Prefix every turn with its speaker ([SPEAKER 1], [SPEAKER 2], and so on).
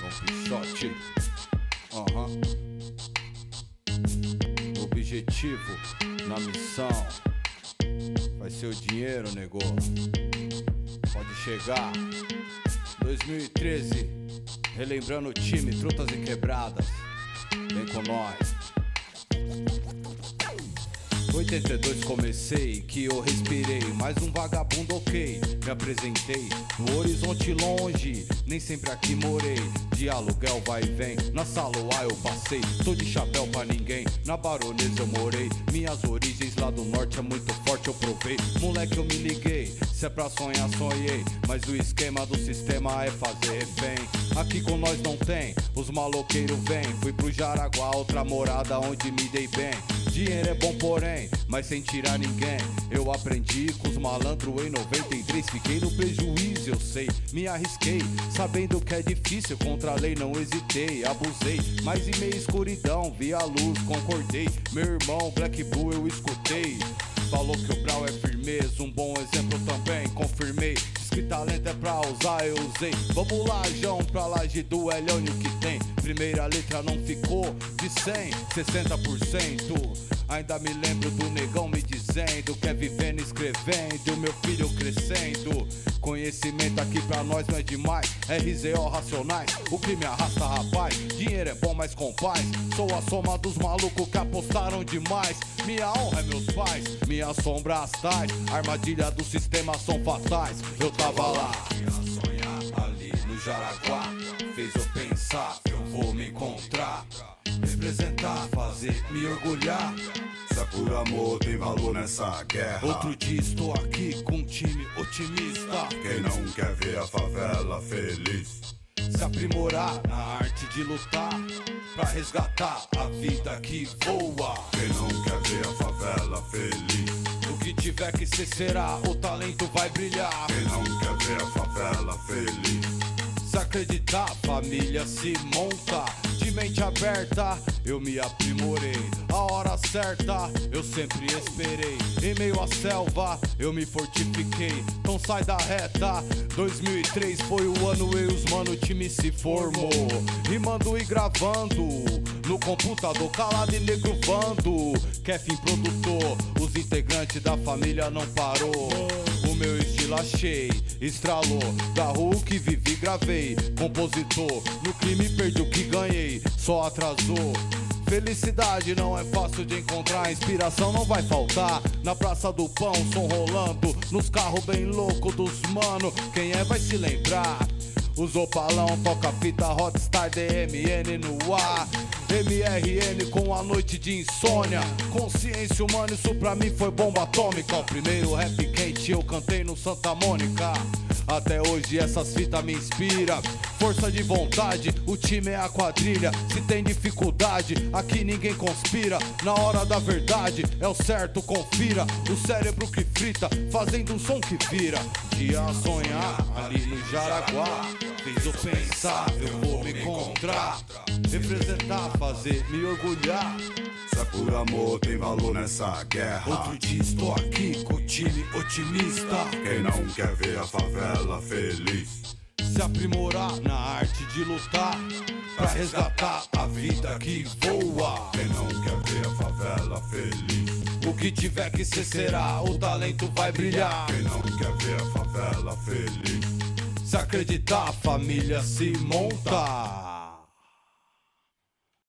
[SPEAKER 1] Don Pichote. Aham. Objetivo na missão. Vai ser o dinheiro, nego. Pode chegar. 2013. Relembrando o time, trutas e quebradas. Vem com nós. 82 comecei, que eu respirei. Mais um vagabundo, ok. Me apresentei no horizonte longe, nem sempre aqui morei. De aluguel vai e vem, na sala eu passei. Tô de chapéu pra ninguém, na baronesa eu morei. Minhas origens lá do norte é muito forte, eu provei. Moleque, eu me liguei, se é pra sonhar, sonhei. Mas o esquema do sistema é fazer refém. Aqui com nós não tem, os maloqueiros vêm. Fui pro Jaraguá, outra morada onde me dei bem. Dinheiro é bom, porém, mas sem tirar ninguém. Eu aprendi com os malandros em 93. Fiquei no prejuízo, eu sei, me arrisquei. Sabendo que é difícil, contra a lei não hesitei. Abusei, mas em meio escuridão, vi a luz, concordei. Meu irmão, Black Blue, eu escutei. Falou que o Brau é firmeza, um bom exemplo também, confirmei. Diz que talento é pra usar, eu usei. Vamos lá, João, pra laje do Elhônio que tem. Primeira letra não ficou de 100, 60%. Ainda me lembro do negão me dizendo que é vivendo, escrevendo, meu filho crescendo. Conhecimento aqui pra nós não é demais. RZO racionais, o que me arrasta, rapaz. Dinheiro é bom, mas com paz. Sou a soma dos malucos que apostaram demais. Minha honra é meus pais, minhas sombras tais. Armadilha do sistema são fatais. Eu tava lá, ia sonhar ali no Jaraguá. Fez eu pensar, vou me encontrar. Representar, fazer, me orgulhar.
[SPEAKER 2] Se é por amor, tem valor nessa guerra.
[SPEAKER 1] Outro dia estou aqui com um time otimista.
[SPEAKER 2] Quem não quer ver a favela feliz?
[SPEAKER 1] Se aprimorar na arte de lutar. Pra resgatar a vida que voa.
[SPEAKER 2] Quem não quer ver a favela feliz?
[SPEAKER 1] O que tiver que ser será, o talento vai brilhar.
[SPEAKER 2] Quem não quer ver a favela feliz?
[SPEAKER 1] Se acreditar, família se monta. De mente aberta, eu me aprimorei. A hora certa, eu sempre esperei. Em meio à selva, eu me fortifiquei. Então sai da reta. 2003 foi o ano e os mano, o time se formou. Rimando e gravando. No computador, calado e negruvando. Kevin produtor, os integrantes da família não parou. Achei, estralou. Da que vivi, gravei. Compositor, no crime perdi o que ganhei, só atrasou. Felicidade não é fácil de encontrar, inspiração não vai faltar. Na Praça do Pão, som rolando, nos carros bem louco dos mano. Quem é vai se lembrar. Os opalão toca fita Hotstar DMN no ar. MRN com a noite de insônia. Consciência humana, isso pra mim foi bomba atômica. O primeiro rap quente eu cantei no Santa Mônica. Até hoje essas fitas me inspira. Força de vontade, o time é a quadrilha. Se tem dificuldade, aqui ninguém conspira. Na hora da verdade, é o certo, confira. O cérebro que frita, fazendo um som que vira. Dia a sonhar, ali no Jaraguá. Pensar, eu vou me encontrar. Representar, fazer, me orgulhar.
[SPEAKER 2] Se é por amor, tem valor nessa guerra.
[SPEAKER 1] Outro dia estou aqui com o time otimista.
[SPEAKER 2] Quem não quer ver a favela feliz?
[SPEAKER 1] Se aprimorar na arte de lutar. Pra resgatar a vida que voa.
[SPEAKER 2] Quem não quer ver a favela feliz?
[SPEAKER 1] O que tiver que ser será, o talento vai brilhar.
[SPEAKER 2] Quem não quer ver a favela feliz?
[SPEAKER 1] Se acreditar, família se monta.